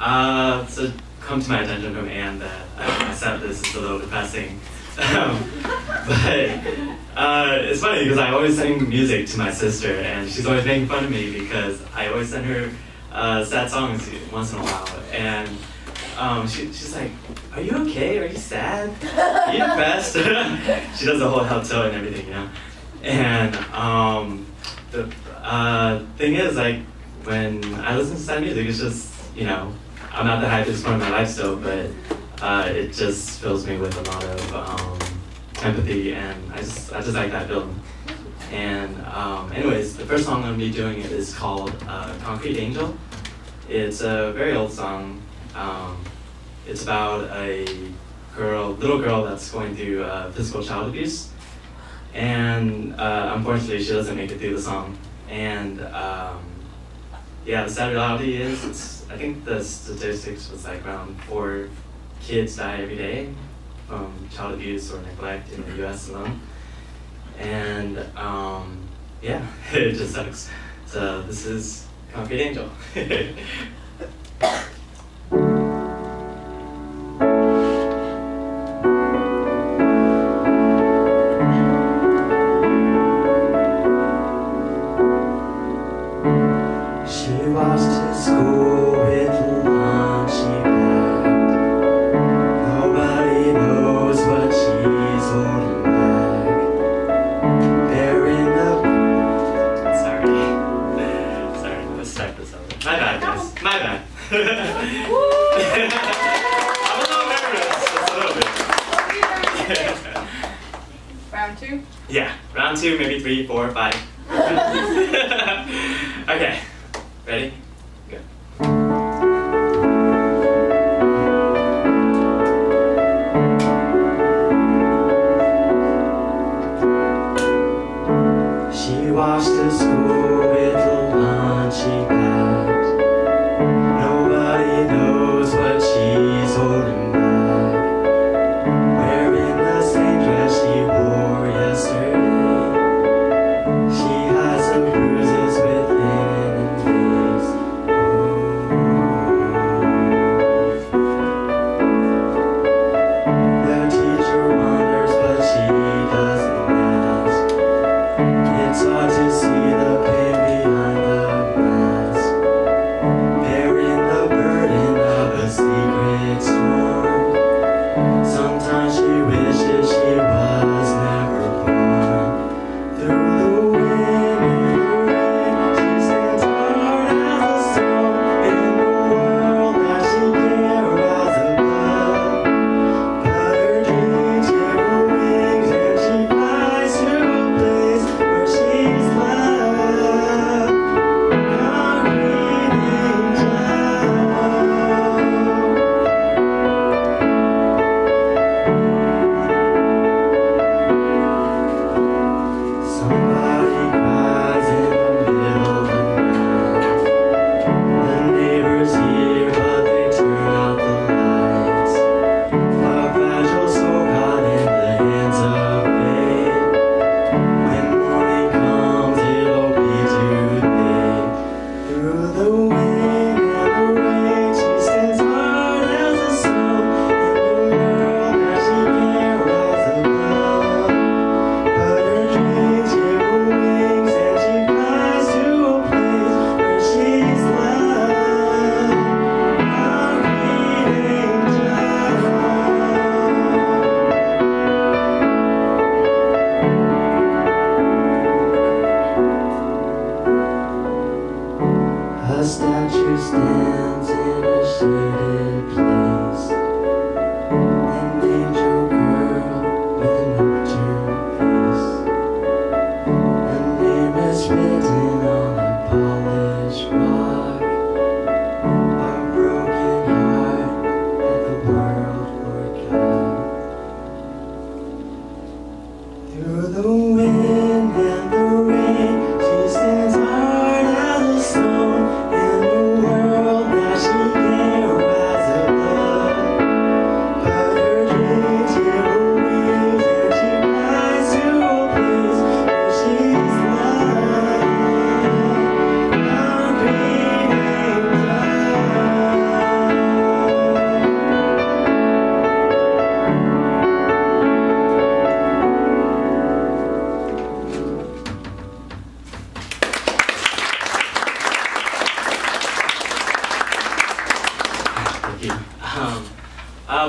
Uh, so come to my attention from Anne that I, said this is a little depressing. Um, but uh, it's funny because I always sing music to my sister, and she's always making fun of me because I always send her uh, sad songs once in a while. And um, she, she's like, "Are you okay? Are you sad? Are you depressed?" she does the whole helpto and everything, you know. And um, the uh, thing is, like, when I listen to sad music, it's just, you know, I'm not the happiest point of my life still, but uh, it just fills me with a lot of um, empathy, and I just, I just like that feeling. And um, anyways, the first song I'm gonna be doing it is called uh, Concrete Angel. It's a very old song. Um, it's about a girl, little girl that's going through uh, physical child abuse, and uh, unfortunately she doesn't make it through the song. And um, yeah, the sad reality is, I think the statistics was like around four kids die every day from child abuse or neglect in the U.S. alone. And um, yeah, it just sucks. So this is Concrete Angel. maybe three, statue stands in a shaded place.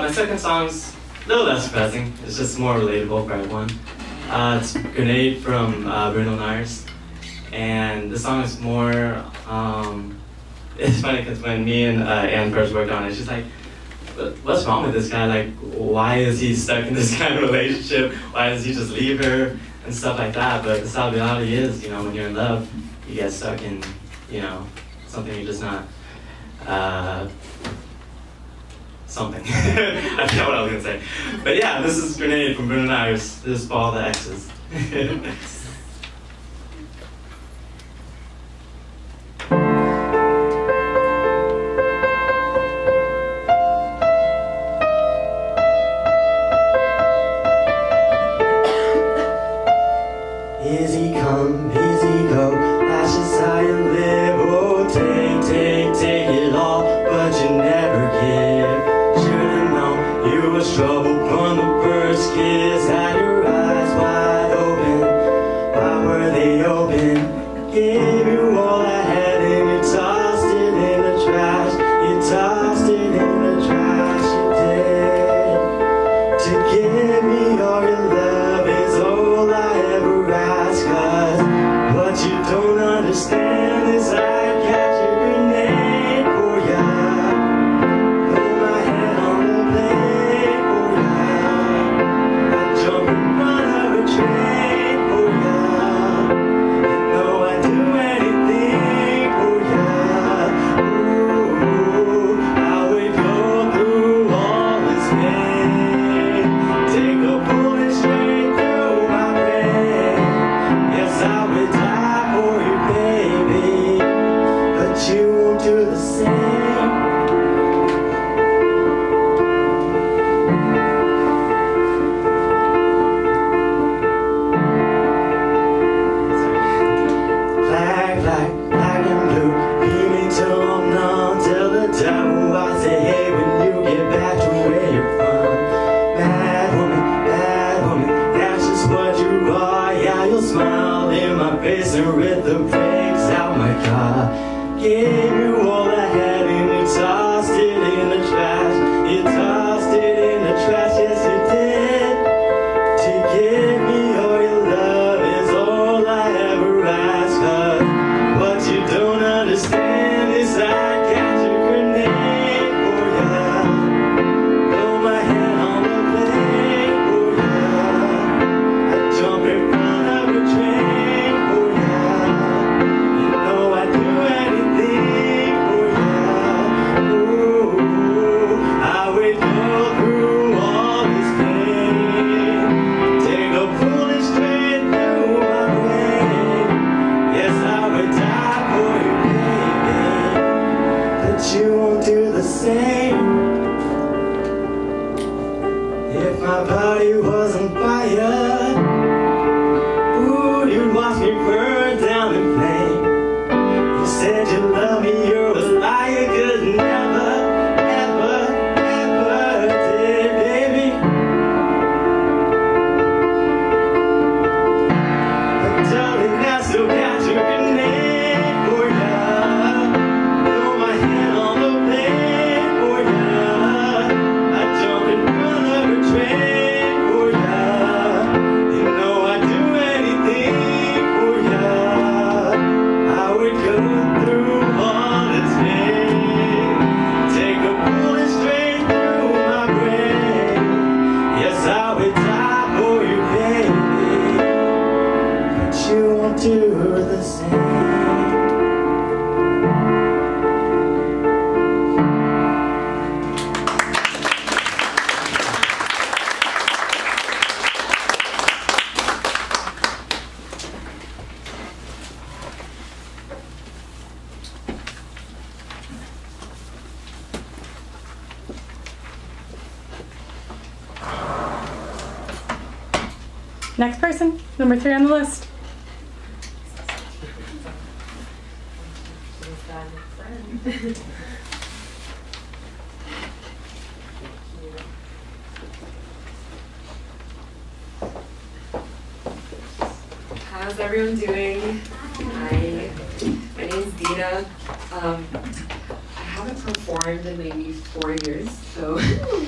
my second song's a little less depressing. It's just more relatable for everyone. Uh, it's Grenade from uh, Bruno Mars. And the song is more, um, it's funny because when me and uh, Anne first worked on it, she's like, what's wrong with this guy? Like, why is he stuck in this kind of relationship? Why does he just leave her? And stuff like that. But the sad reality is, you know, when you're in love, you get stuck in, you know, something you're just not uh, something. I forgot what I was going to say. But yeah, this is Grenade from Bruno Mars. This is Ball the X's. Next person, number three on the list. How's everyone doing? Hi, my name's Dina. Um, I haven't performed in maybe four years, so.